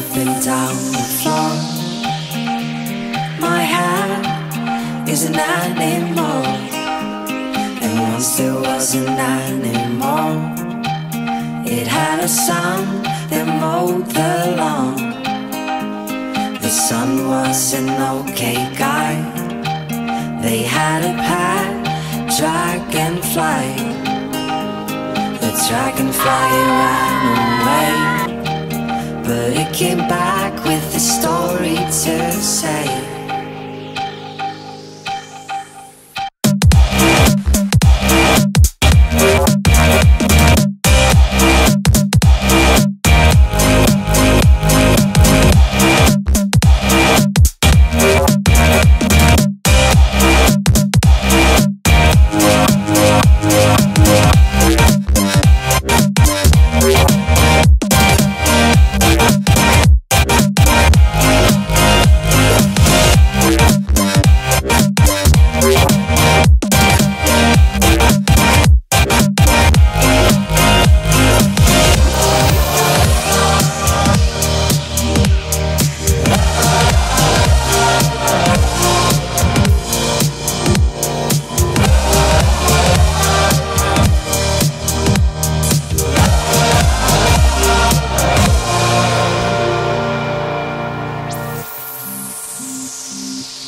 nothing down the floor. My hand is an animal, and once there was an animal. It had a son that mowed the lawn. The son was an okay guy. They had a pet dragonfly. The dragonfly ran came back with the say.